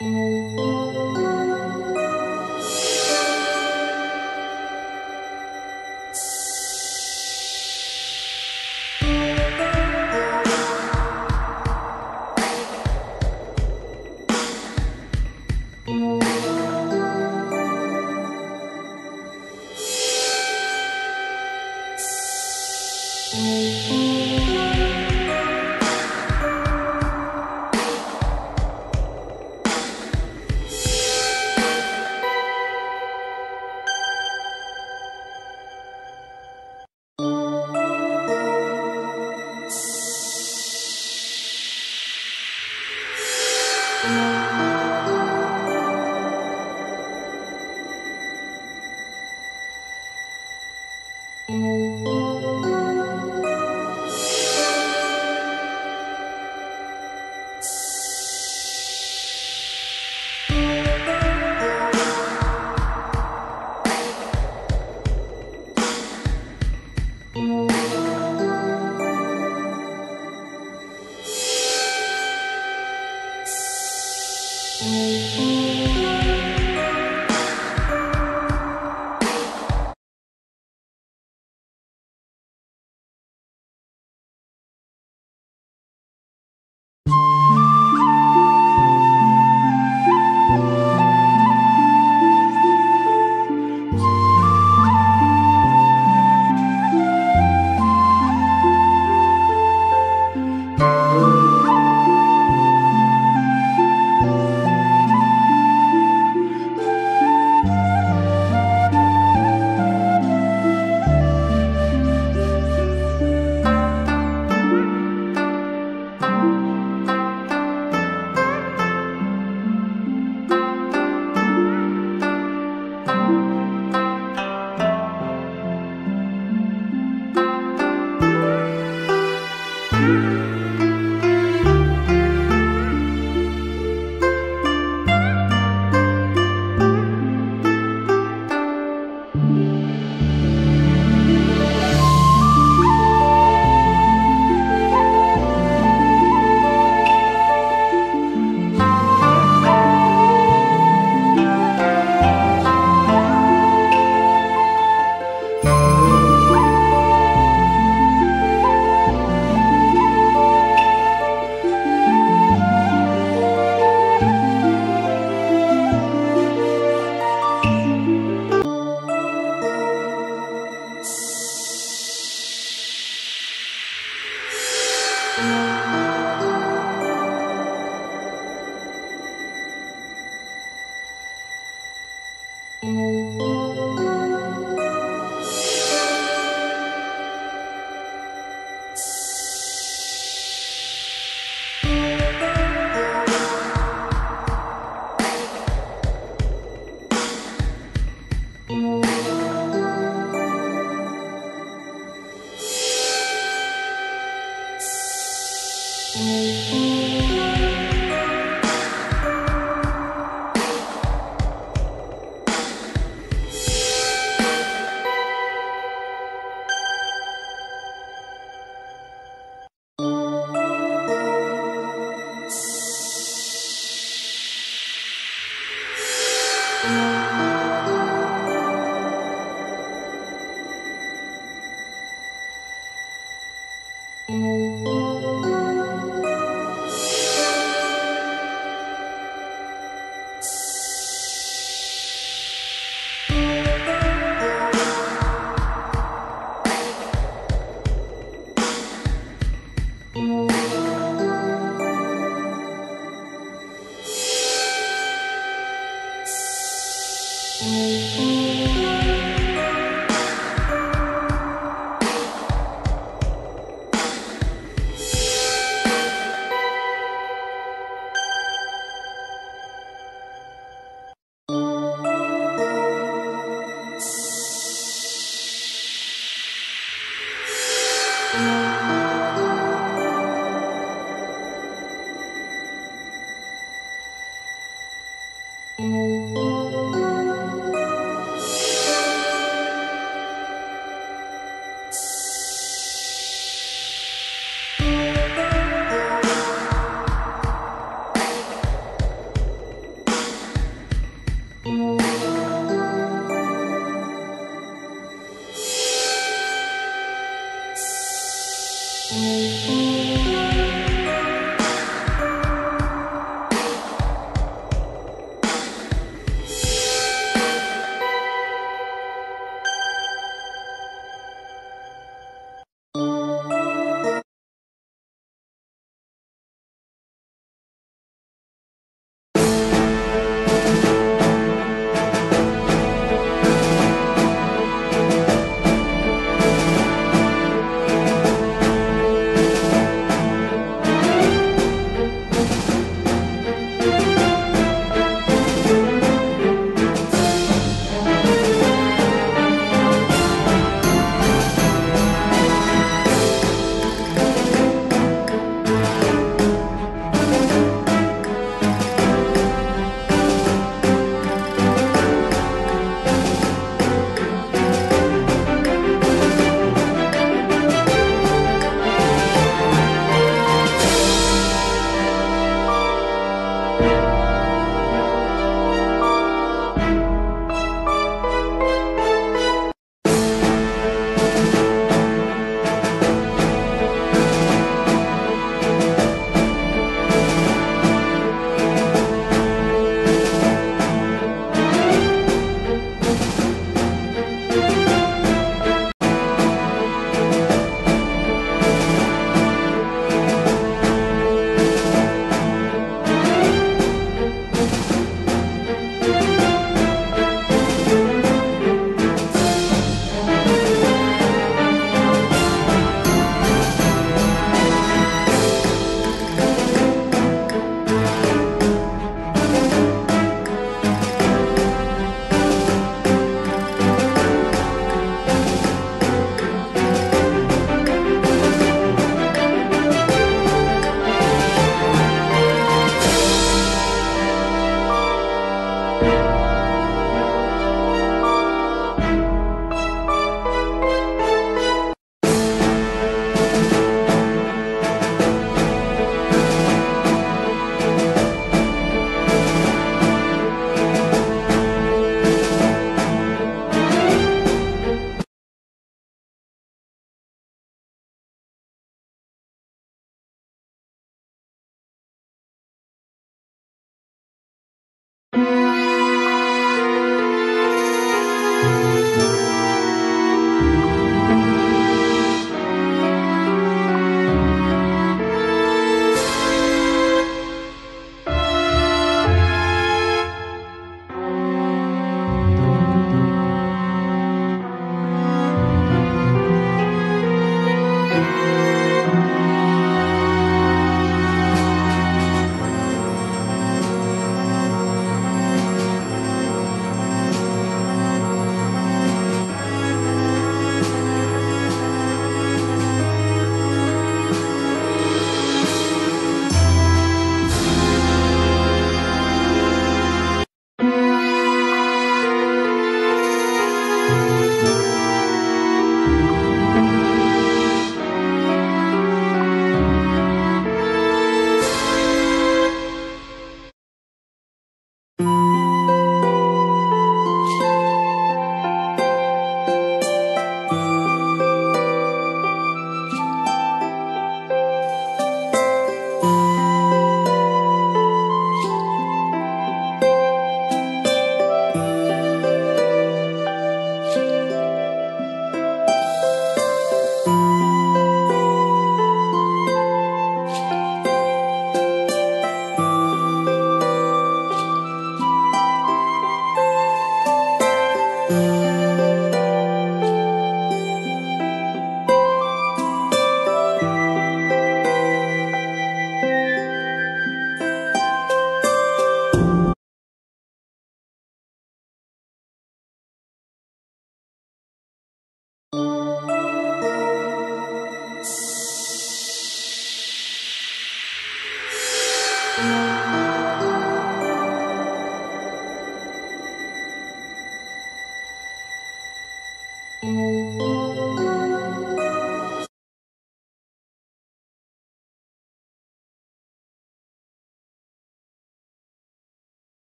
うん Música